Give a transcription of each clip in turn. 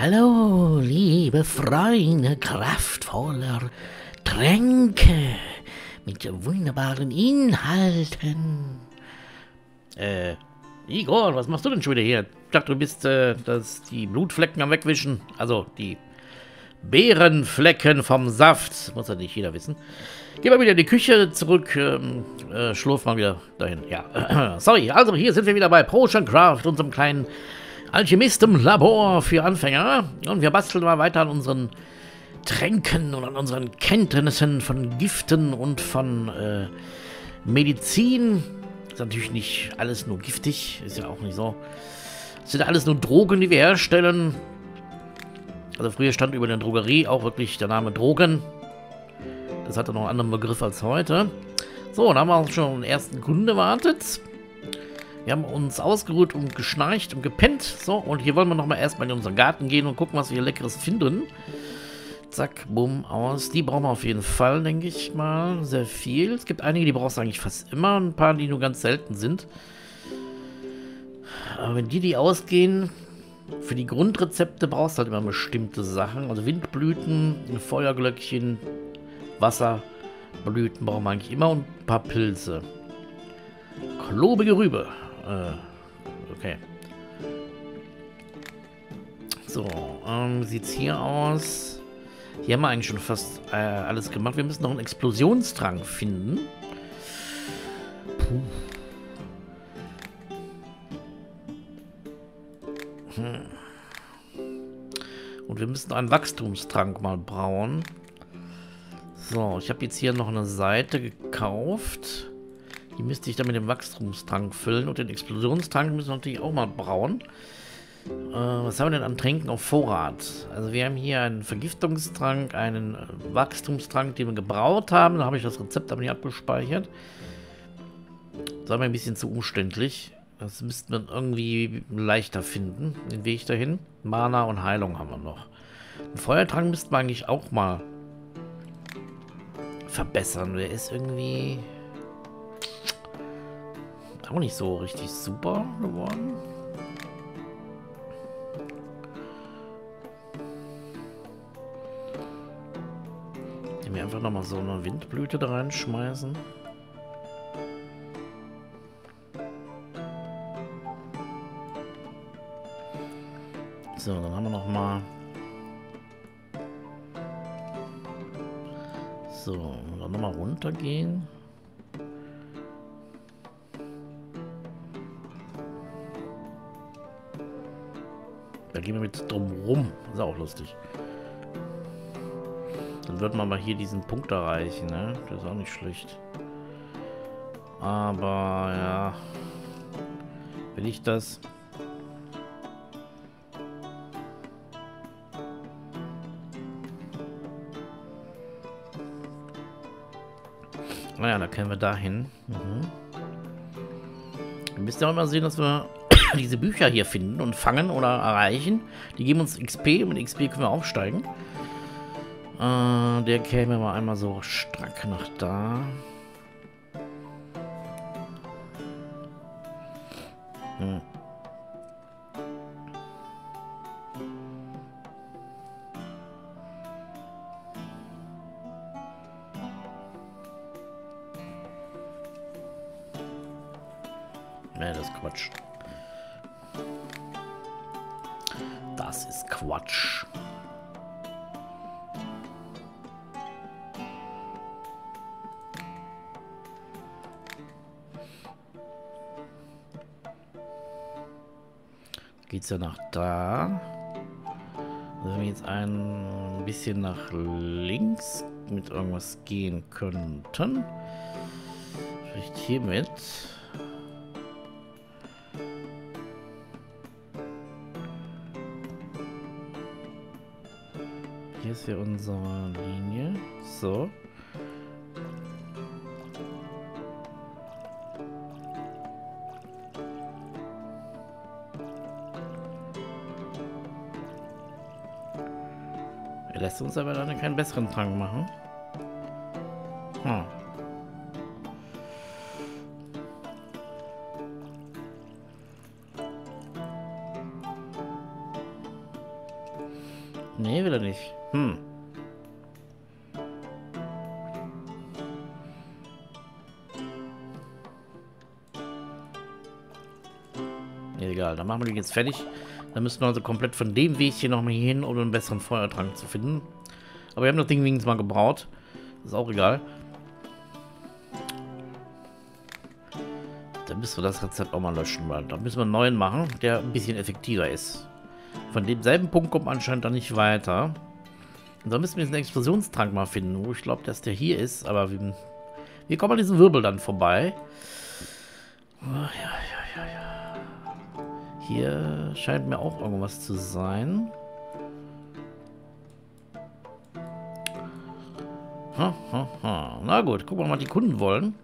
Hallo, liebe Freunde kraftvoller Tränke mit wunderbaren Inhalten. Äh, Igor, was machst du denn schon wieder hier? Ich dachte, du bist äh, das, die Blutflecken am Wegwischen. Also die Beerenflecken vom Saft. Muss ja nicht jeder wissen. Geh mal wieder in die Küche zurück. Ähm, äh, schlurf mal wieder dahin. Ja, sorry. Also hier sind wir wieder bei Potion Craft, unserem kleinen Alchemisten-Labor für Anfänger. Und wir basteln mal weiter an unseren Tränken und an unseren Kenntnissen von Giften und von äh, Medizin. Ist natürlich nicht alles nur giftig. Ist ja auch nicht so. Das sind alles nur Drogen, die wir herstellen. Also früher stand über der Drogerie auch wirklich der Name Drogen. Das hatte noch einen anderen Begriff als heute. So, da haben wir auch schon den ersten Kunde wartet. Wir haben uns ausgeruht und geschnarcht und gepennt. So, und hier wollen wir nochmal erstmal in unseren Garten gehen und gucken, was wir hier Leckeres finden. Zack, bumm, aus. Die brauchen wir auf jeden Fall, denke ich mal. Sehr viel. Es gibt einige, die brauchst du eigentlich fast immer. Ein paar, die nur ganz selten sind. Aber wenn die, die ausgehen, für die Grundrezepte brauchst du halt immer bestimmte Sachen. Also Windblüten, Feuerglöckchen, Wasserblüten brauchen wir eigentlich immer und ein paar Pilze. Klobige Rübe. Äh, okay. So, ähm, sieht's hier aus. Hier haben wir eigentlich schon fast äh, alles gemacht. Wir müssen noch einen Explosionstrang finden. Puh. Hm. Und wir müssen einen Wachstumstrank mal brauen. So, ich habe jetzt hier noch eine Seite gekauft. Die müsste ich dann mit dem Wachstumstrank füllen. Und den Explosionstrank müssen wir natürlich auch mal brauen. Äh, was haben wir denn an Tränken auf Vorrat? Also wir haben hier einen Vergiftungstrank, einen Wachstumstrank, den wir gebraut haben. Da habe ich das Rezept aber nicht abgespeichert. Das war mir ein bisschen zu umständlich. Das müssten wir irgendwie leichter finden, den Weg dahin. Mana und Heilung haben wir noch. Einen Feuertrank müssten wir eigentlich auch mal verbessern. Der ist irgendwie auch nicht so richtig super geworden. Ich mir einfach nochmal so eine Windblüte da reinschmeißen. So, dann haben wir noch mal so, dann noch mal runtergehen. Gehen wir mit drum rum. Ist auch lustig. Dann wird man mal hier diesen Punkt erreichen, ne? Das ist auch nicht schlecht. Aber ja. Will ich das? Naja, da können wir dahin. Mhm. Wir müssen ja auch immer sehen, dass wir diese Bücher hier finden und fangen oder erreichen. Die geben uns XP mit XP können wir aufsteigen. Äh, der käme mal einmal so strack nach da. Hm. Bisschen nach links mit irgendwas gehen könnten. Vielleicht hiermit. Hier ist ja unsere Linie. So. Lässt uns aber dann keinen besseren Trank machen. Hm. Nee, will er nicht. Hm. Egal, dann machen wir den jetzt fertig. Dann müssen wir also komplett von dem Weg hier nochmal hin, um einen besseren Feuertrank zu finden. Aber wir haben das Ding wenigstens mal gebraut. Ist auch egal. Dann müssen wir das Rezept auch mal löschen, weil da müssen wir einen neuen machen, der ein bisschen effektiver ist. Von demselben Punkt kommt anscheinend dann nicht weiter. Und da müssen wir jetzt einen Explosionstrank mal finden, wo ich glaube, dass der hier ist. Aber wie, wie kommen wir an diesen Wirbel dann vorbei? Oh, ja, ja. Hier scheint mir auch irgendwas zu sein. Ha, ha, ha. Na gut, gucken wir mal, was die Kunden wollen.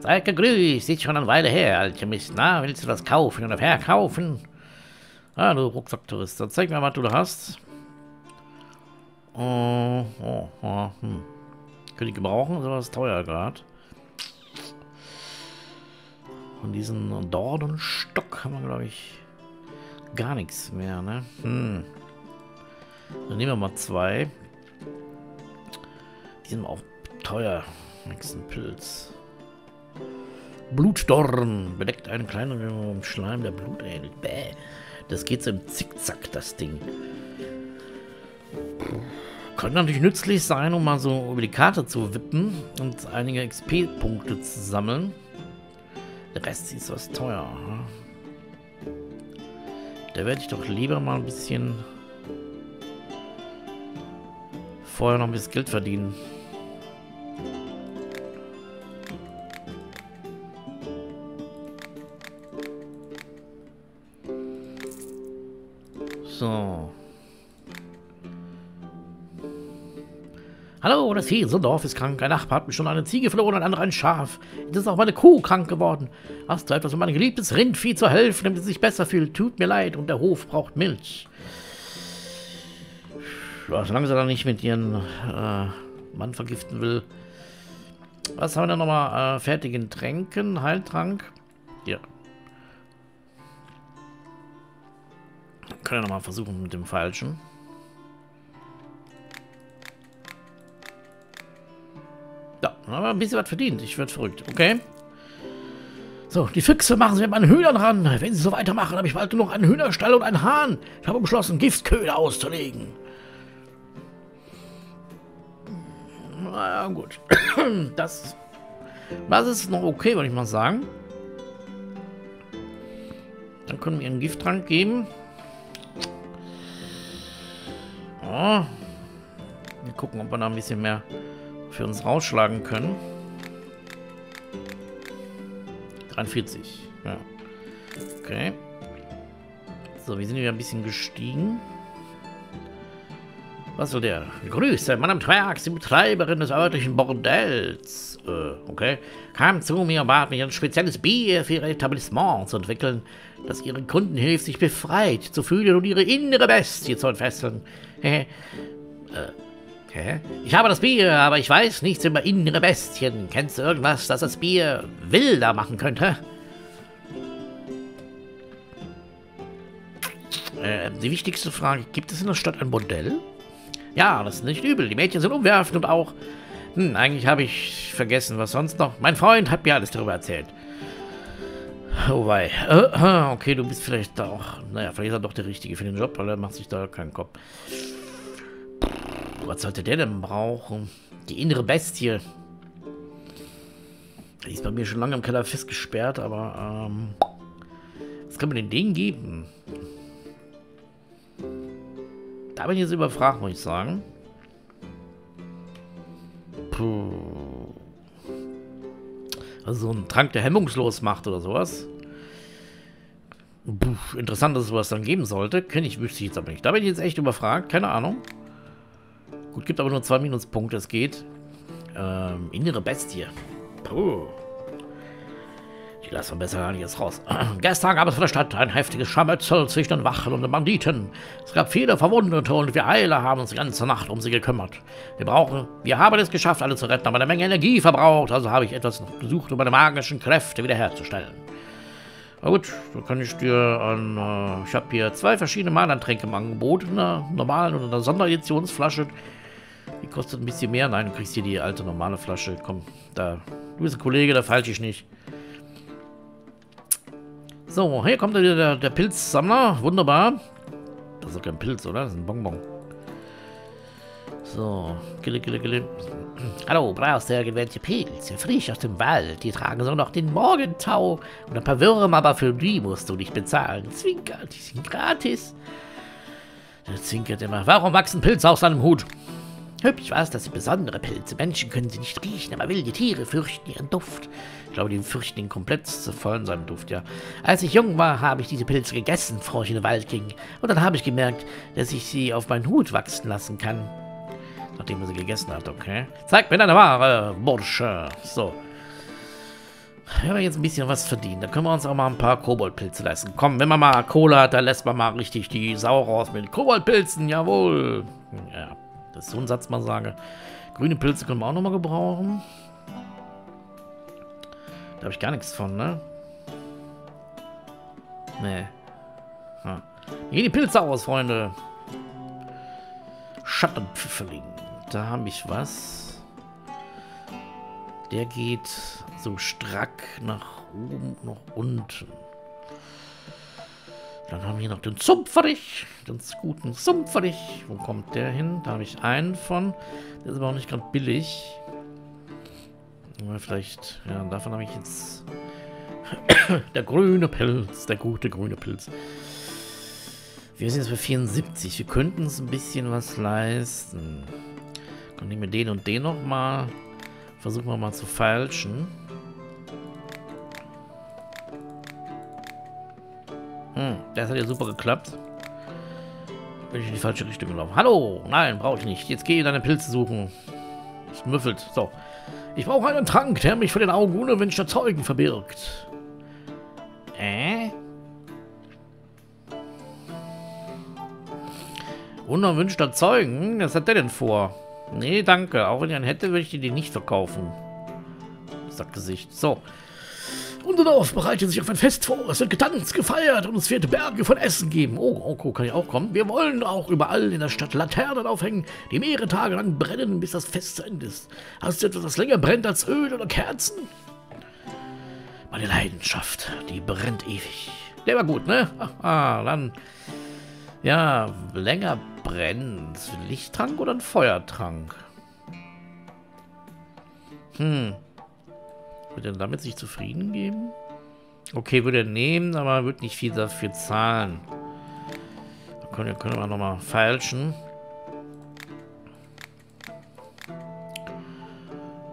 Seid gegrüßt, sieht schon eine Weile her, Alchemist. Na, willst du das kaufen oder verkaufen? Ah, du Rucksacktourist, dann zeig mir, was du da hast. Oh, oh, oh, hm. Könnte ich gebrauchen, ist aber ist teuer gerade. Von diesem Dornenstock haben wir, glaube ich, gar nichts mehr, ne? Hm. Dann nehmen wir mal zwei. Die sind auch teuer. Nächsten Pilz. Blutdorn bedeckt einen kleinen Schleim, der Blut ähnelt. Bäh. Das geht so im Zickzack, das Ding. Könnte natürlich nützlich sein, um mal so über die Karte zu wippen und einige XP-Punkte zu sammeln. Der Rest ist was teuer. Hm? Da werde ich doch lieber mal ein bisschen vorher noch ein bisschen Geld verdienen. So. Hallo, das Hesendorf ist krank. Ein Nachbar hat mir schon eine Ziege verloren, ein anderer ein Schaf. Jetzt ist auch meine Kuh krank geworden. Hast du etwas, um mein geliebtes Rindvieh zu helfen, damit es sich besser fühlt? Tut mir leid und der Hof braucht Milch. Ja, solange sie dann nicht mit ihren äh, Mann vergiften will. Was haben wir denn nochmal? Äh, fertigen Tränken, Heiltrank. Ja, Können wir nochmal versuchen mit dem Falschen. Aber ein bisschen was verdient. Ich werde verrückt. Okay. So, die Füchse machen sie mit meinen Hühnern ran. Wenn sie so weitermachen, habe ich bald noch einen Hühnerstall und einen Hahn. Ich habe beschlossen, Giftköder auszulegen. Na ja, gut. Das, das ist noch okay, würde ich mal sagen. Dann können wir einen Gifttrank geben. Ja. Wir gucken, ob wir da ein bisschen mehr für uns rausschlagen können. 43. Ja. Okay. So, wir sind wieder ein bisschen gestiegen. Was soll der? Grüße, Madame Twerks, die Betreiberin des örtlichen Bordells. Äh, okay. Kam zu mir und bat mich, ein spezielles Bier für ihr Etablissement zu entwickeln, das ihren Kunden hilft, sich befreit zu fühlen und ihre innere Bestie zu entfesseln. äh, hä? Ich habe das Bier, aber ich weiß nichts über innere Bestien. Kennst du irgendwas, das das Bier wilder machen könnte? Äh, die wichtigste Frage, gibt es in der Stadt ein Bordell? Ja, das ist nicht übel. Die Mädchen sind umwerfend und auch... Hm, eigentlich habe ich vergessen, was sonst noch. Mein Freund hat mir alles darüber erzählt. Oh wei. Äh, okay, du bist vielleicht auch... Naja, vielleicht ist er doch der Richtige für den Job, weil er macht sich da keinen Kopf. Was sollte der denn brauchen? Die innere Bestie. Die ist bei mir schon lange im Keller festgesperrt, aber... Ähm, was kann man denn denen geben? Da bin ich jetzt überfragt, muss ich sagen. Puh. Also so ein Trank, der hemmungslos macht oder sowas. Puh, interessant, dass es sowas dann geben sollte. Kenne ich, wüsste ich jetzt aber nicht. Da bin ich jetzt echt überfragt. Keine Ahnung. Gut, gibt aber nur zwei Minuspunkte. Es geht. Ähm, innere Bestie. Puh. Die lassen wir besser gar nicht jetzt raus. Gestern gab es vor der Stadt ein heftiges Scharmützel zwischen den Wachen und den Banditen. Es gab viele Verwundete und wir Eiler haben uns die ganze Nacht um sie gekümmert. Wir brauchen, wir haben es geschafft, alle zu retten, aber eine Menge Energie verbraucht, also habe ich etwas gesucht, um meine magischen Kräfte wiederherzustellen. Na gut, dann kann ich dir an. Äh, ich habe hier zwei verschiedene Malertränke im Angebot. In einer normalen und einer Sondereditionsflasche. Die kostet ein bisschen mehr. Nein, du kriegst hier die alte normale Flasche. Komm, da. Du bist ein Kollege, da falsch ich nicht. So, hier kommt der, der Pilzsammler. Wunderbar. Das ist doch kein Pilz, oder? Das ist ein Bonbon. So, gille, gille, gille. Hallo, brauchst du irgendwelche Pilze? Frisch aus dem Wald. Die tragen so noch den Morgentau. Und ein paar Würmer, aber für die musst du nicht bezahlen. Zwinker, die sind gratis. Der zwinkert immer. Warum wachsen Pilze aus seinem Hut? Hübsch war es, das sind besondere Pilze. Menschen können sie nicht riechen, aber wilde Tiere fürchten ihren Duft. Ich glaube, die fürchten ihn komplett vollen seinem Duft, ja. Als ich jung war, habe ich diese Pilze gegessen, bevor ich in den Wald ging. Und dann habe ich gemerkt, dass ich sie auf meinen Hut wachsen lassen kann. Nachdem er sie gegessen hat, okay. Zeig mir deine Ware, Bursche. So. Wir haben jetzt ein bisschen was verdient. Da können wir uns auch mal ein paar Koboldpilze leisten. Komm, wenn man mal Kohle hat, dann lässt man mal richtig die Sau raus mit Koboldpilzen. Jawohl. Ja, das ist so ein Satz, mal sage. Grüne Pilze können wir auch nochmal gebrauchen. Da habe ich gar nichts von, ne? Nee. Hier gehen die Pilze aus, Freunde. Schattenpfifferling. Da habe ich was. Der geht so strack nach oben, nach unten. Dann haben wir noch den Sumpferich. Den guten Sumpferich. Wo kommt der hin? Da habe ich einen von. Der ist aber auch nicht gerade billig. Aber vielleicht, ja, davon habe ich jetzt... der grüne Pilz, der gute grüne Pilz. Wir sind jetzt bei 74. Wir könnten uns ein bisschen was leisten. Dann nehmen wir den und den nochmal. Versuchen wir mal zu falschen. Hm, das hat ja super geklappt. Bin ich in die falsche Richtung gelaufen. Hallo! Nein, brauche ich nicht. Jetzt gehe ich deine Pilze suchen. Es müffelt. So. Ich brauche einen Trank, der mich vor den Augen unerwünschter Zeugen verbirgt. Äh? Unerwünschter Zeugen? Was hat der denn vor? Nee, danke. Auch wenn ich einen hätte, würde ich dir den nicht verkaufen. Sackgesicht. So. Unser Dorf bereitet sich auf ein Fest vor. Es wird getanzt, gefeiert und es wird Berge von Essen geben. Oh, oh, kann ich auch kommen? Wir wollen auch überall in der Stadt Laternen aufhängen, die mehrere Tage lang brennen, bis das Fest zu Ende ist. Hast du etwas, das länger brennt als Öl oder Kerzen? Meine Leidenschaft, die brennt ewig. Der war gut, ne? Ah, dann... Ja, länger brennt. Lichttrank oder ein Feuertrank? Hm. Wird er damit sich zufrieden geben? Okay, würde er nehmen, aber wird nicht viel dafür zahlen. Da können, können wir nochmal feilschen.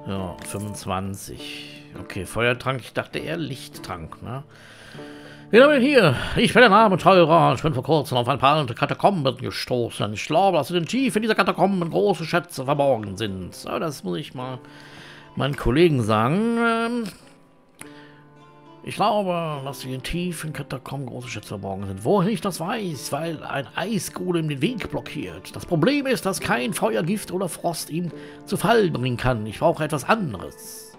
Ja, 25. Okay, Feuertrank. Ich dachte eher Lichttrank, ne? Wir hier? Ich bin der Abenteurer. Ich bin vor kurzem auf ein paar Katakomben gestoßen. Ich glaube, dass in den Tiefen dieser Katakomben große Schätze verborgen sind. So, das muss ich mal meinen Kollegen sagen. Ähm, ich glaube, dass in den tiefen Katakomben große Schätze verborgen sind. Wohin ich das weiß, weil ein Eisgolem den Weg blockiert. Das Problem ist, dass kein Feuergift oder Frost ihn zu Fall bringen kann. Ich brauche etwas anderes.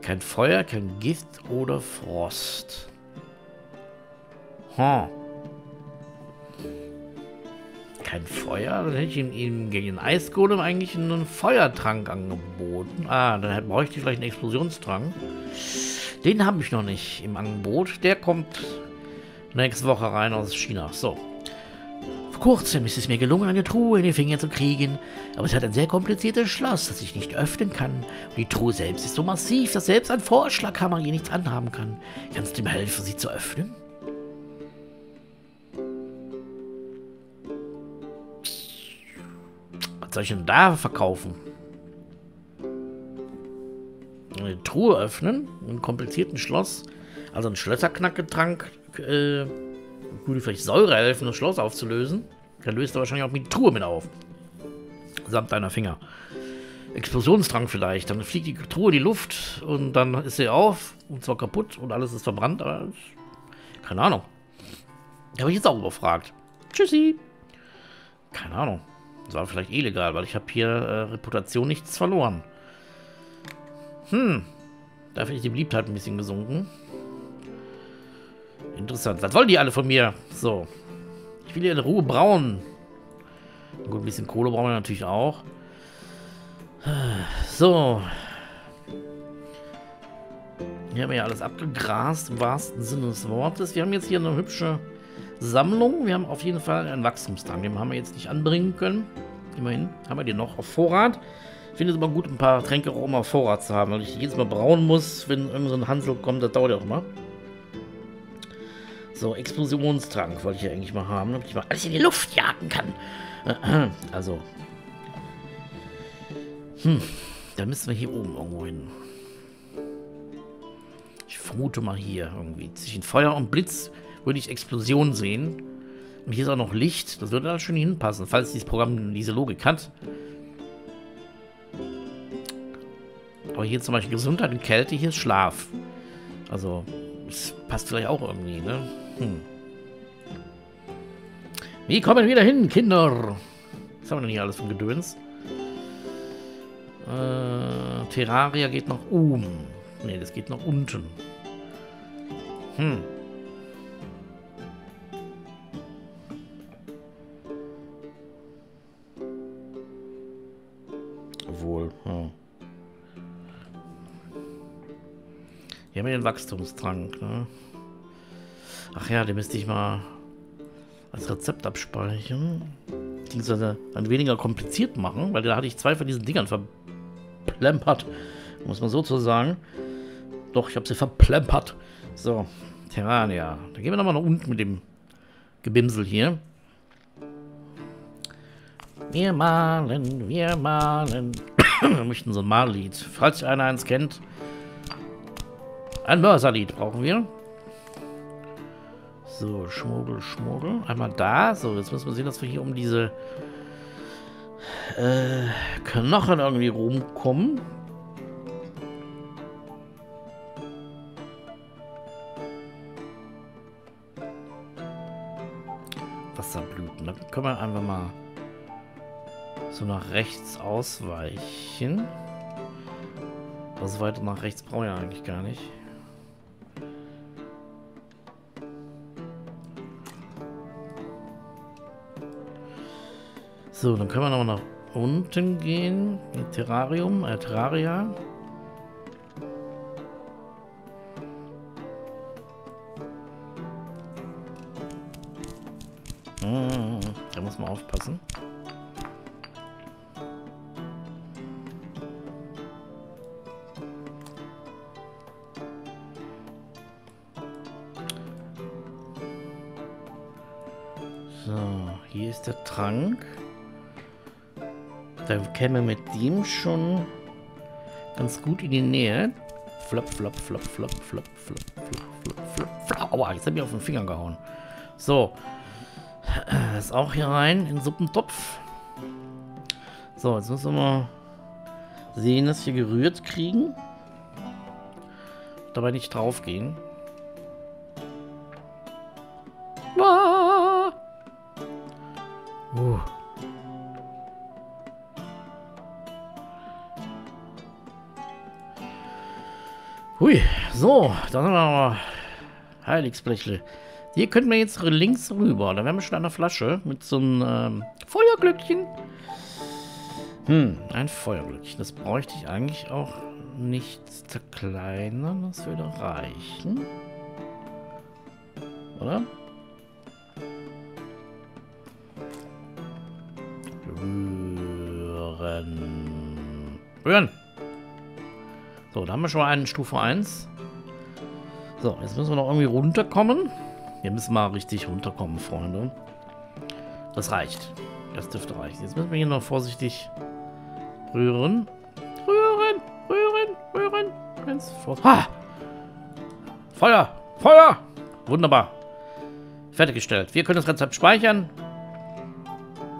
Kein Feuer, kein Gift oder Frost. Hm. Kein Feuer? Dann hätte ich ihm, ihm gegen den Eisgolem eigentlich einen Feuertrank angeboten. Ah, dann bräuchte ich vielleicht einen Explosionstrank. Den habe ich noch nicht im Angebot. Der kommt nächste Woche rein aus China. So. Vor kurzem ist es mir gelungen, eine Truhe in die Finger zu kriegen. Aber es hat ein sehr kompliziertes Schloss, das ich nicht öffnen kann. Und die Truhe selbst ist so massiv, dass selbst ein Vorschlaghammer hier nichts anhaben kann. Kannst du mir helfen, sie zu öffnen? Soll ich denn da verkaufen? Eine Truhe öffnen, einen komplizierten Schloss, also ein Schlösserknacketrank, äh, würde vielleicht Säure helfen, das Schloss aufzulösen. Dann löst er wahrscheinlich auch mit Truhe mit auf. Samt deiner Finger. Explosionstrank vielleicht. Dann fliegt die Truhe in die Luft und dann ist sie auf und zwar kaputt und alles ist verbrannt, aber keine Ahnung. Habe ich jetzt auch überfragt. Tschüssi. Keine Ahnung. Das war vielleicht illegal, weil ich habe hier äh, Reputation nichts verloren. Hm. Dafür ist die Beliebtheit ein bisschen gesunken. Interessant. Was wollen die alle von mir? So. Ich will hier in Ruhe brauen. Gut, ein bisschen Kohle brauchen wir natürlich auch. So. Hier haben wir ja alles abgegrast, im wahrsten Sinne des Wortes. Wir haben jetzt hier eine hübsche Sammlung. Wir haben auf jeden Fall einen Wachstumstang. Den haben wir jetzt nicht anbringen können. Immerhin haben wir den noch auf Vorrat. Ich finde es immer gut, ein paar Tränke auch immer auf Vorrat zu haben, weil ich jedes Mal brauen muss, wenn irgendein Hansel kommt. Das dauert ja auch immer. So, Explosionstrank wollte ich ja eigentlich mal haben, damit ich mal alles in die Luft jagen kann. Also. Hm, da müssen wir hier oben irgendwo hin. Ich vermute mal hier irgendwie. Zwischen Feuer und Blitz würde ich Explosion sehen. Und hier ist auch noch Licht. Das würde da schön hinpassen, falls dieses Programm diese Logik hat. Aber hier zum Beispiel Gesundheit und Kälte, hier ist Schlaf. Also, das passt vielleicht auch irgendwie, ne? Hm. Wie kommen wir wieder hin, Kinder? Was haben wir denn hier alles von Gedöns? Äh, Terraria geht nach oben. Ne, das geht nach unten. Hm. Hier haben wir den Wachstumstrank, ne? Ach ja, den müsste ich mal als Rezept abspeichern. Beziehungsweise ein weniger kompliziert machen, weil da hatte ich zwei von diesen Dingern verplempert. Muss man so zu sagen. Doch, ich habe sie verplempert. So, Terrania. Da gehen wir nochmal nach unten mit dem Gebimsel hier. Wir malen, wir malen. Wir möchten so ein Mallied. Falls einer eins kennt. Ein Mörserlied brauchen wir. So, Schmuggel, Schmuggel. Einmal da. So, jetzt müssen wir sehen, dass wir hier um diese äh, Knochen irgendwie rumkommen. Wasserblüten. Da können wir einfach mal so nach rechts ausweichen. Also weiter nach rechts brauche ich eigentlich gar nicht. So, dann können wir noch nach unten gehen. Terrarium, äh, Terraria. Käme mit dem schon ganz gut in die Nähe. Flop, flop, flop, flop, flop, flop, flop, flop, flop, flop. Aua, jetzt hat mir auf den Finger gehauen. So. Das ist auch hier rein in den Suppentopf. So, jetzt müssen wir sehen, dass wir gerührt kriegen. Dabei nicht drauf dann haben wir Heiligsblechle. Hier könnten wir jetzt links rüber. Da wären wir schon an der Flasche mit so einem ähm, Feuerglöckchen. Hm, ein Feuerglöckchen. Das bräuchte ich eigentlich auch nicht zerkleinern. Das würde reichen. Oder? Rühren. Rühren! So, da haben wir schon mal einen Stufe 1. So, jetzt müssen wir noch irgendwie runterkommen. Wir müssen mal richtig runterkommen, Freunde. Das reicht. Das dürfte reichen. Jetzt müssen wir hier noch vorsichtig rühren. Rühren, rühren, rühren. Ganz vor ha! Feuer, Feuer! Wunderbar. Fertiggestellt. Wir können das Rezept speichern.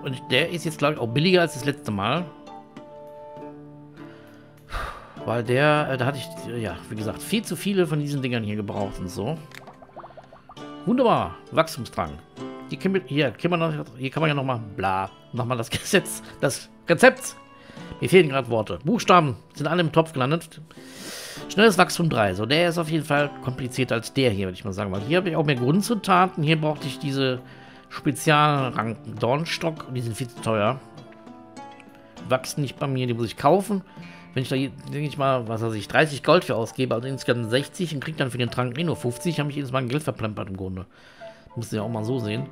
Und der ist jetzt, glaube ich, auch billiger als das letzte Mal. Weil der, äh, da hatte ich, ja, wie gesagt, viel zu viele von diesen Dingern hier gebraucht und so. Wunderbar. Wachstumstrang. Hier, kann man, hier, kann man, noch, hier kann man ja nochmal, bla, nochmal das Gesetz, das Rezept Mir fehlen gerade Worte. Buchstaben sind alle im Topf gelandet. Schnelles Wachstum 3. So, der ist auf jeden Fall komplizierter als der hier, würde ich mal sagen. Weil hier habe ich auch mehr Grundzutaten. Hier brauchte ich diese Spezialranken Dornstock. Die sind viel zu teuer. Wachsen nicht bei mir, die muss ich kaufen. Wenn ich da, denke ich mal, was weiß ich, 30 Gold für ausgebe, also insgesamt 60 und kriege dann für den Trank eh nur 50, habe ich jedes Mal ein Geld verplempert im Grunde. Muss ja auch mal so sehen.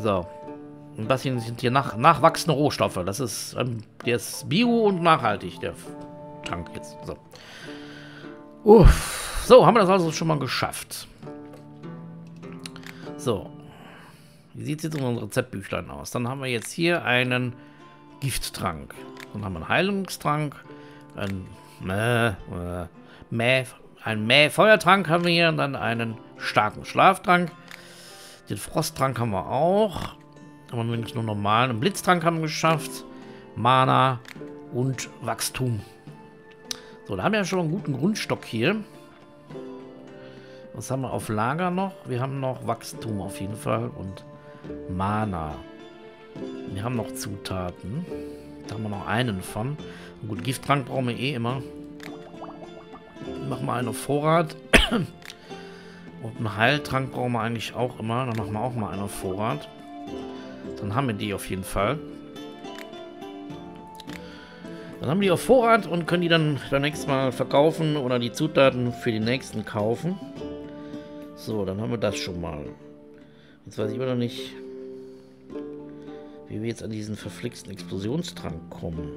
So. Und das hier sind hier nach, nachwachsende Rohstoffe. Das ist, ähm, der ist bio und nachhaltig, der Trank jetzt. So. Uff. So, haben wir das also schon mal geschafft. So. Wie sieht es jetzt in unserem Rezeptbüchlein aus? Dann haben wir jetzt hier einen Gifttrank. Dann haben wir einen Heilungstrank. Ein Mäh, äh, Mäh, Mäh-Feuertrank haben wir hier. Und dann einen starken Schlaftrank. Den Frosttrank haben wir auch. Aber nämlich nur normal. Einen Blitztrank haben wir geschafft. Mana und Wachstum. So, da haben wir ja schon einen guten Grundstock hier. Was haben wir auf Lager noch? Wir haben noch Wachstum auf jeden Fall und Mana. Wir haben noch Zutaten. Da haben wir noch einen von. Gut, Gifttrank brauchen wir eh immer. Machen wir einen auf Vorrat. Und einen Heiltrank brauchen wir eigentlich auch immer. Dann machen wir auch mal einen auf Vorrat. Dann haben wir die auf jeden Fall. Dann haben wir die auf Vorrat und können die dann beim nächsten Mal verkaufen oder die Zutaten für die nächsten kaufen. So, dann haben wir das schon mal. Jetzt weiß ich immer noch nicht, wie wir jetzt an diesen verflixten Explosionstrank kommen.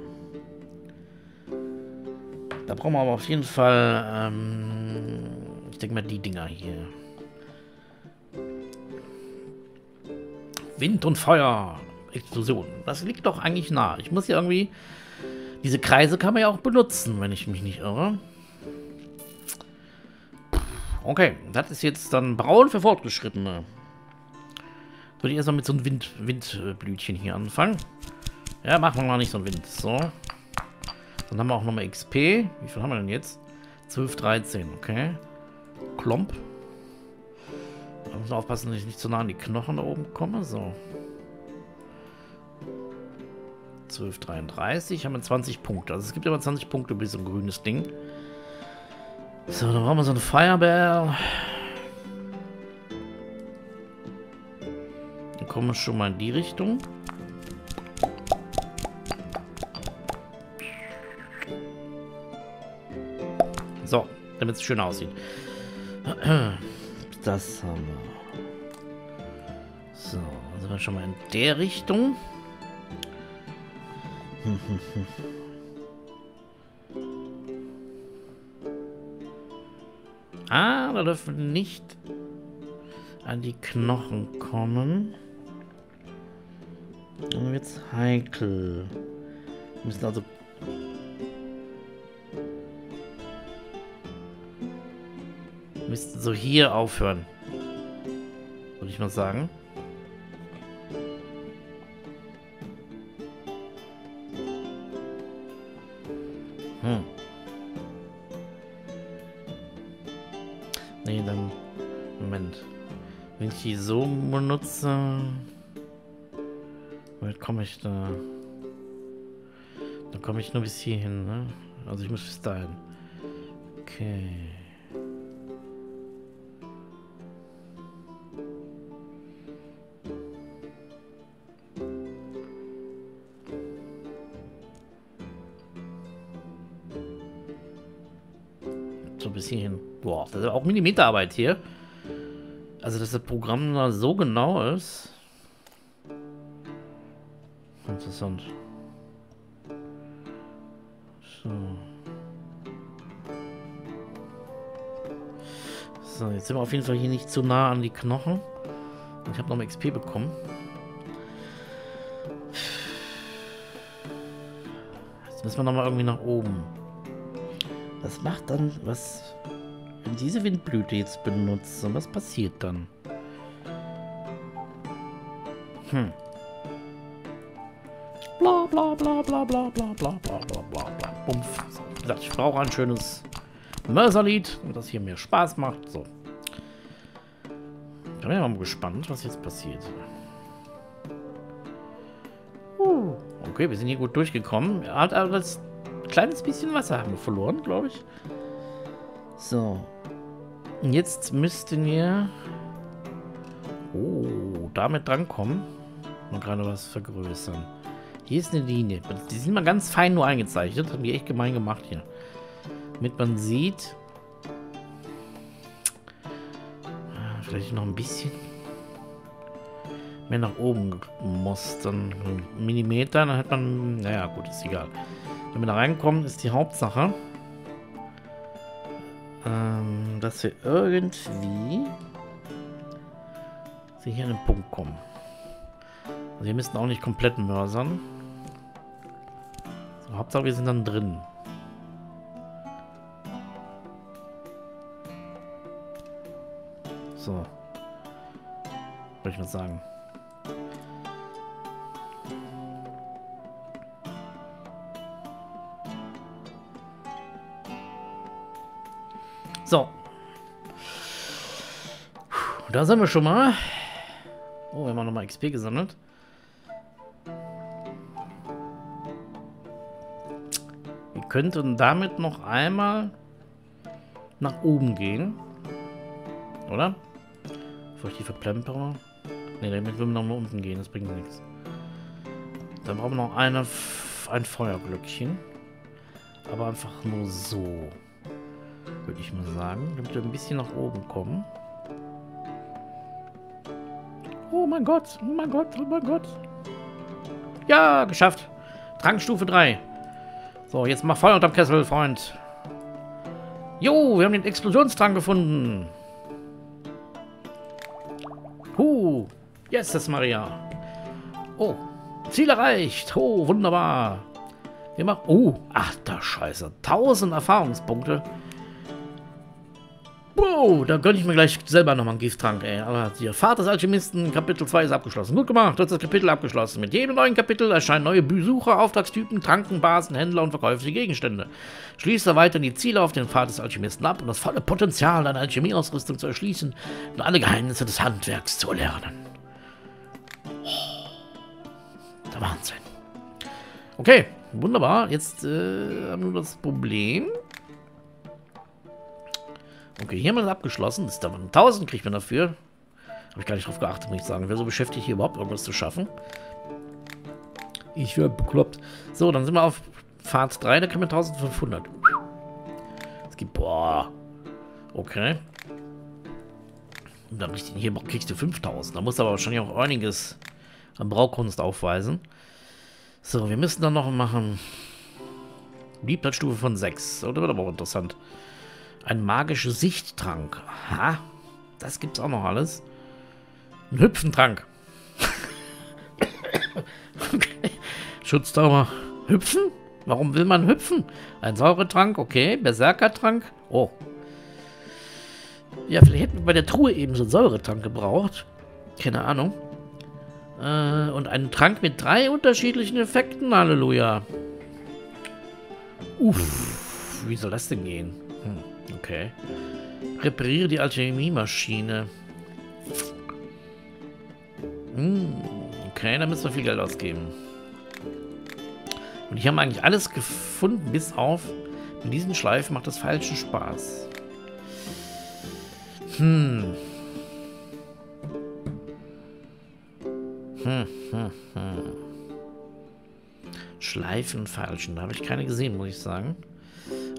Da brauchen wir aber auf jeden Fall, ähm, ich denke mal, die Dinger hier. Wind und Feuer, Explosion. Das liegt doch eigentlich nah. Ich muss ja irgendwie... Diese Kreise kann man ja auch benutzen, wenn ich mich nicht irre. Okay, das ist jetzt dann braun für Fortgeschrittene. Würde ich erstmal mit so einem Wind, Windblütchen hier anfangen. Ja, machen wir mal nicht so ein Wind. So. Dann haben wir auch nochmal XP. Wie viel haben wir denn jetzt? 12, 13, okay. Klomp. Da muss man aufpassen, dass ich nicht zu nah an die Knochen da oben komme. So. 12, 33. Haben wir 20 Punkte. Also es gibt immer 20 Punkte bis so ein grünes Ding. So, dann brauchen wir so eine Firebell. Kommen wir schon mal in die Richtung. So, damit es schön aussieht. Das haben wir. So, sind wir schon mal in der Richtung. ah, da dürfen wir nicht an die Knochen kommen. Jetzt heikel. Wir müssen also... Wir müssten so hier aufhören. Würde ich mal sagen. Hm. Nee, dann... Moment. Wenn ich die so benutze komme ich da? Da komme ich nur bis hierhin, ne? Also ich muss bis dahin. Okay. So bis hierhin. Boah, das ist auch Millimeterarbeit hier. Also, dass das Programm da so genau ist. Interessant. So. So, jetzt sind wir auf jeden Fall hier nicht zu nah an die Knochen. Ich habe noch mal XP bekommen. Jetzt müssen wir noch mal irgendwie nach oben. Was macht dann, was, wenn diese Windblüte jetzt benutze, was passiert dann? Hm bla bla bla bla bla bla bla bla bla bla bla. Bumpf. Wie gesagt, ich brauche ein schönes Mörserlied, damit das hier mehr Spaß macht. So. Ich bin ja mal gespannt, was jetzt passiert. Uh, Okay, wir sind hier gut durchgekommen. Hat aber das kleines bisschen Wasser haben wir verloren, glaube ich. So. Und jetzt müssten wir... Oh, damit drankommen. Mal gerade was vergrößern. Hier ist eine Linie. Die sind mal ganz fein nur eingezeichnet. Haben die echt gemein gemacht hier. Damit man sieht... Ah, vielleicht noch ein bisschen mehr nach oben muss. Dann Millimeter, dann hat man... Naja, gut, ist egal. Wenn wir da reinkommen, ist die Hauptsache, ähm, dass wir irgendwie hier an den Punkt kommen. Also wir müssen auch nicht komplett mörsern. Hauptsache wir sind dann drin. So. Wollte ich mal sagen. So. Da sind wir schon mal. Oh, wir haben auch nochmal XP gesammelt. Könnten damit noch einmal nach oben gehen. Oder? Bevor ich die verplempere. Ne, damit würden wir noch mal unten gehen. Das bringt nichts. Dann brauchen wir noch eine, ein Feuerglöckchen. Aber einfach nur so würde ich mal sagen, damit wir ein bisschen nach oben kommen. Oh mein Gott, oh mein Gott, oh mein Gott. Ja, geschafft. Trankstufe 3. So, jetzt mach Feuer unterm Kessel, Freund. Jo, wir haben den Explosionstrank gefunden. Huh, yes, das Maria. Oh, Ziel erreicht. Oh, wunderbar. Wir machen... Oh, ach, da Scheiße. 1000 Erfahrungspunkte. Wow, da gönne ich mir gleich selber nochmal einen Gifttrank, ey. Aber hier, Fahrt des Alchemisten, Kapitel 2 ist abgeschlossen. Gut gemacht, du hast das Kapitel abgeschlossen. Mit jedem neuen Kapitel erscheinen neue Besucher, Auftragstypen, Tanken, Basen, Händler und verkäufliche Gegenstände. Schließe weiter die Ziele auf den Pfad des Alchemisten ab, um das volle Potenzial deiner Alchemieausrüstung zu erschließen und alle Geheimnisse des Handwerks zu erlernen. Oh, der Wahnsinn. Okay, wunderbar. Jetzt äh, haben wir das Problem, Okay, hier das abgeschlossen. Das ist aber 1000 kriegt man dafür. Habe ich gar nicht drauf geachtet, muss ich sagen. Wer so beschäftigt, hier überhaupt irgendwas zu schaffen. Ich werde bekloppt. So, dann sind wir auf Pfad 3, da können wir 1500. Es gibt, boah. Okay. Und dann richtig, hier kriegst du 5000. Da muss aber wahrscheinlich auch einiges an Braukunst aufweisen. So, wir müssen dann noch machen. Beliebtheitsstufe von 6. Oder wird aber auch interessant. Ein magischer Sichttrank. Aha. Das gibt's auch noch alles. Ein Hüpfentrank. okay. Schutzdauer. Hüpfen? Warum will man hüpfen? Ein Säuretrank, okay. Berserkertrank. Oh. Ja, vielleicht hätten wir bei der Truhe eben so einen Säuretrank gebraucht. Keine Ahnung. Äh, und einen Trank mit drei unterschiedlichen Effekten. Halleluja. Uff. Wie soll das denn gehen? Hm. Okay. Repariere die Alchemiemaschine. Hm, okay, da müssen wir viel Geld ausgeben. Und ich habe eigentlich alles gefunden, bis auf mit diesen Schleifen macht das falschen Spaß. Hm. Hm, hm, hm. Schleifen falschen. Da habe ich keine gesehen, muss ich sagen.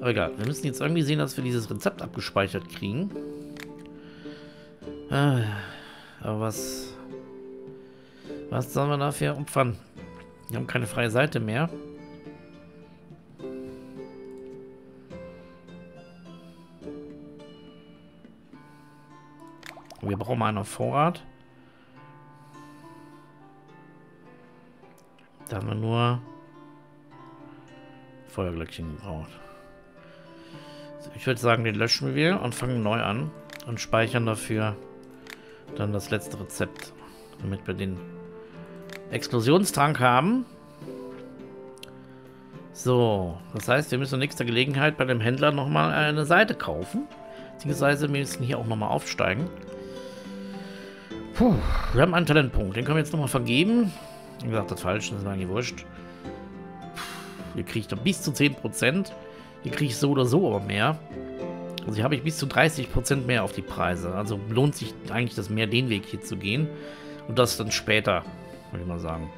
Aber egal, wir müssen jetzt irgendwie sehen, dass wir dieses Rezept abgespeichert kriegen. Ah, aber was... Was sollen wir dafür opfern? Wir haben keine freie Seite mehr. Wir brauchen mal einen Vorrat. Da haben wir nur Feuerglöckchen gebraucht. Ich würde sagen, den löschen wir und fangen neu an und speichern dafür dann das letzte Rezept, damit wir den Explosionstrank haben. So, das heißt, wir müssen in nächster Gelegenheit bei dem Händler nochmal eine Seite kaufen. Beziehungsweise wir müssen hier auch nochmal aufsteigen. Puh, wir haben einen Talentpunkt. Den können wir jetzt nochmal vergeben. Wie gesagt, das Falsche ist mir eigentlich wurscht. Ich dann bis zu 10%. Hier kriege ich so oder so aber mehr. Also hier habe ich bis zu 30% mehr auf die Preise. Also lohnt sich eigentlich das mehr, den Weg hier zu gehen. Und das dann später, würde ich mal sagen.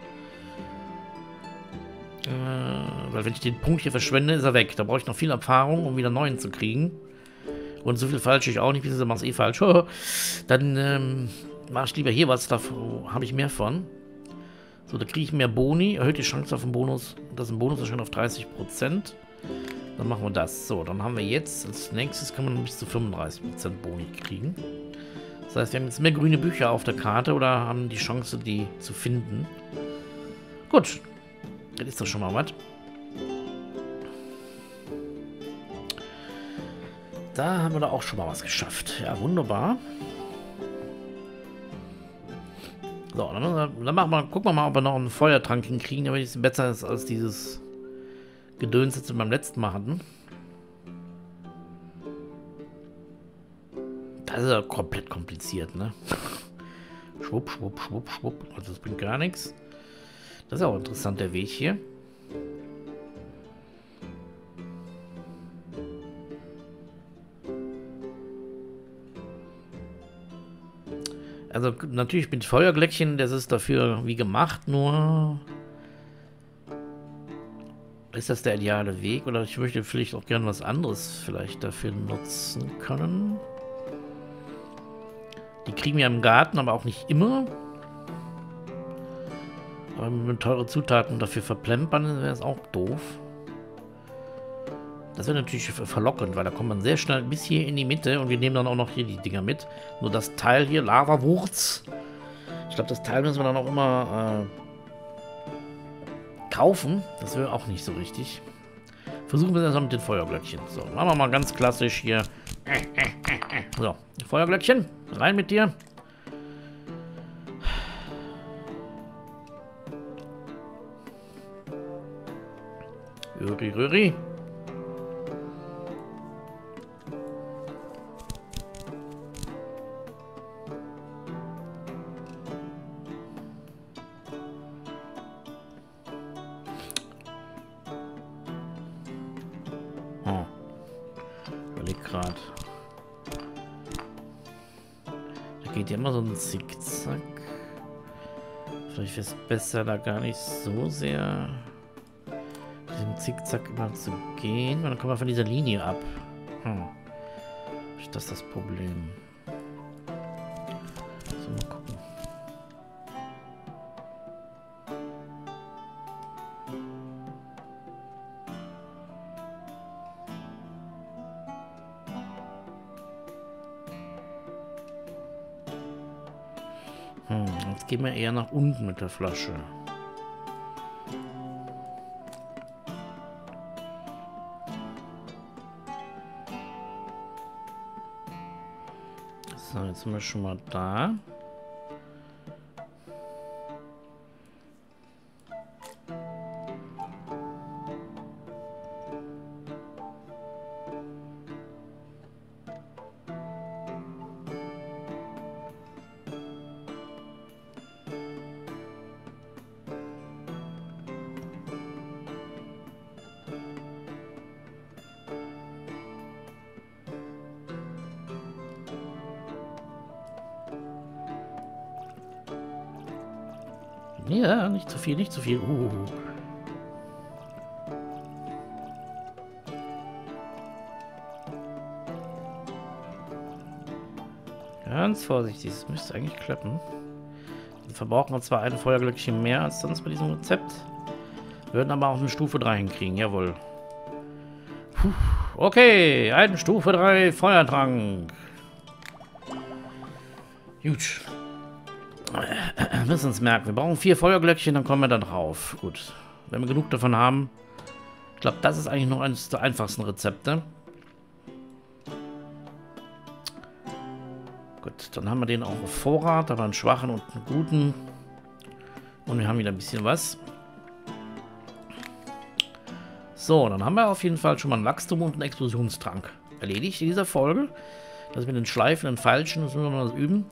Äh, weil wenn ich den Punkt hier verschwende, ist er weg. Da brauche ich noch viel Erfahrung, um wieder neuen zu kriegen. Und so viel falsch ich auch nicht, beziehungsweise mache es eh falsch. dann ähm, mache ich lieber hier was, da habe ich mehr von. So, da kriege ich mehr Boni, erhöht die Chance auf einen Bonus, dass ein Bonus erscheint auf 30%. Dann machen wir das. So, dann haben wir jetzt, als nächstes kann man bis zu 35% Boni kriegen. Das heißt, wir haben jetzt mehr grüne Bücher auf der Karte oder haben die Chance, die zu finden. Gut, das ist doch schon mal was. Da haben wir da auch schon mal was geschafft. Ja, wunderbar. So, dann, dann machen wir, gucken wir mal, ob wir noch einen Feuertrank hinkriegen, damit es besser ist als dieses Gedöns, wir beim letzten Mal hatten. Das ist ja komplett kompliziert, ne? schwupp, schwupp, schwupp, schwupp. Also das bringt gar nichts. Das ist auch interessant, der Weg hier. Also natürlich mit Feuerglöckchen, das ist dafür wie gemacht, nur ist das der ideale Weg oder ich möchte vielleicht auch gerne was anderes vielleicht dafür nutzen können. Die kriegen wir im Garten, aber auch nicht immer. Aber mit teure Zutaten dafür verplempern wäre es auch doof. Das wäre natürlich verlockend, weil da kommt man sehr schnell bis hier in die Mitte und wir nehmen dann auch noch hier die Dinger mit. Nur das Teil hier, Lava-Wurz. Ich glaube, das Teil müssen wir dann auch immer äh, kaufen. Das wäre auch nicht so richtig. Versuchen wir das mal mit den Feuerglöckchen. So, machen wir mal ganz klassisch hier. So, Feuerglöckchen, rein mit dir. Röri, Röri. Zickzack. Vielleicht wäre es besser, da gar nicht so sehr diesem Zickzack immer zu gehen. Dann kommen wir von dieser Linie ab. Hm. Ist das das Problem? Jetzt gehen wir eher nach unten mit der Flasche. So, jetzt sind wir schon mal da. Ja, nicht zu viel. Uh. Ganz vorsichtig, das müsste eigentlich klappen. Wir verbrauchen zwar ein Feuerglöckchen mehr als sonst bei diesem Rezept. Würden aber auch eine Stufe 3 hinkriegen, jawohl. Puh. Okay, ein Stufe 3 Feuertrank. Gut müssen uns merken. Wir brauchen vier Feuerglöckchen, dann kommen wir da drauf. Gut. Wenn wir genug davon haben. Ich glaube, das ist eigentlich noch eines der einfachsten Rezepte. Gut, dann haben wir den auch auf Vorrat, aber einen schwachen und einen guten. Und wir haben wieder ein bisschen was. So, dann haben wir auf jeden Fall schon mal ein Wachstum und einen Explosionstrank erledigt in dieser Folge. Das mit den schleifenden Falschen, das müssen wir mal üben.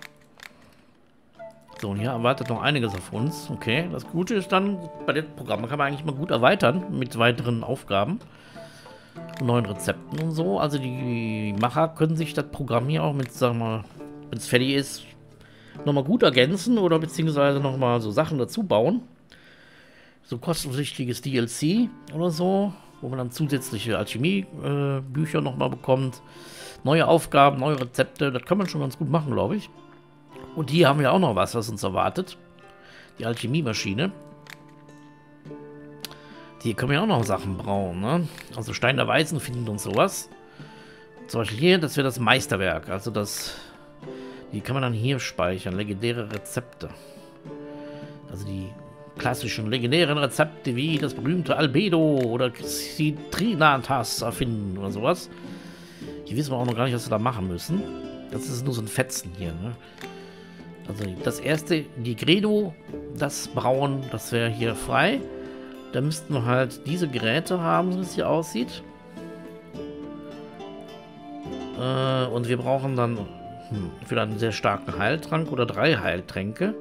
Und hier erwartet noch einiges auf uns. Okay, das Gute ist dann, bei dem Programm kann man eigentlich mal gut erweitern mit weiteren Aufgaben. Neuen Rezepten und so. Also die Macher können sich das Programm hier auch mit, sagen wir mal, wenn es fertig ist, nochmal gut ergänzen oder beziehungsweise nochmal so Sachen dazu bauen. So kostenpflichtiges DLC oder so, wo man dann zusätzliche Alchemie-Bücher äh, nochmal bekommt. Neue Aufgaben, neue Rezepte, das kann man schon ganz gut machen, glaube ich. Und hier haben wir auch noch was, was uns erwartet. Die Alchemie-Maschine. Hier können wir auch noch Sachen brauen, ne? Also Stein der Weisen finden und sowas. Zum Beispiel hier, das wäre das Meisterwerk. Also das... Die kann man dann hier speichern. Legendäre Rezepte. Also die klassischen legendären Rezepte wie das berühmte Albedo oder Citrinatas erfinden oder sowas. Hier wissen wir auch noch gar nicht, was wir da machen müssen. Das ist nur so ein Fetzen hier, ne? Also das erste, die Gredo, das Brauen, das wäre hier frei. Da müssten wir halt diese Geräte haben, so wie es hier aussieht. Äh, und wir brauchen dann hm, für einen sehr starken Heiltrank oder drei Heiltränke,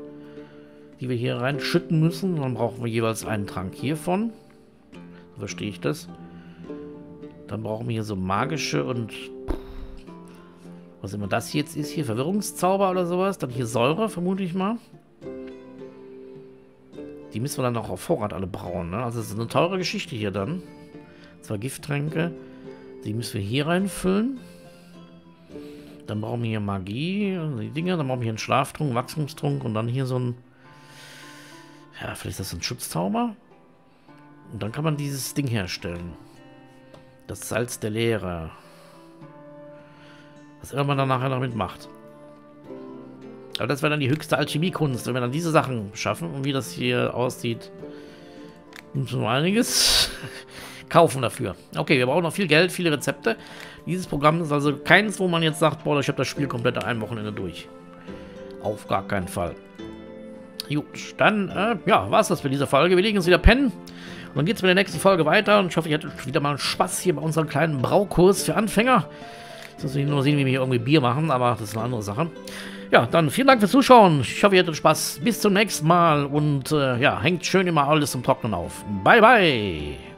die wir hier reinschütten müssen. Dann brauchen wir jeweils einen Trank hiervon. So verstehe ich das. Dann brauchen wir hier so magische und was immer das jetzt ist hier, Verwirrungszauber oder sowas. Dann hier Säure, vermute ich mal. Die müssen wir dann auch auf Vorrat alle brauen, ne? Also es ist eine teure Geschichte hier dann. Zwei Gifttränke. Die müssen wir hier reinfüllen. Dann brauchen wir hier Magie, die Dinger. Dann brauchen wir hier einen Schlaftrunk, Wachstumstrunk und dann hier so ein... Ja, vielleicht ist das ein Schutzzauber. Und dann kann man dieses Ding herstellen. Das Salz der Leere. Was immer man dann nachher damit macht. Aber das wäre dann die höchste Alchemiekunst, wenn wir dann diese Sachen schaffen. Und wie das hier aussieht, müssen wir einiges kaufen dafür. Okay, wir brauchen noch viel Geld, viele Rezepte. Dieses Programm ist also keins, wo man jetzt sagt, boah, ich habe das Spiel komplett einem Wochenende durch. Auf gar keinen Fall. Gut, dann, äh, ja, war es das für diese Folge. Wir legen uns wieder pennen. Und dann geht es mit der nächsten Folge weiter. Und ich hoffe, ihr hattet wieder mal Spaß hier bei unserem kleinen Braukurs für Anfänger. Jetzt müssen wir nur sehen, wie wir hier irgendwie Bier machen, aber das ist eine andere Sache. Ja, dann vielen Dank fürs Zuschauen. Ich hoffe, ihr hattet Spaß. Bis zum nächsten Mal und äh, ja, hängt schön immer alles zum Trocknen auf. Bye, bye.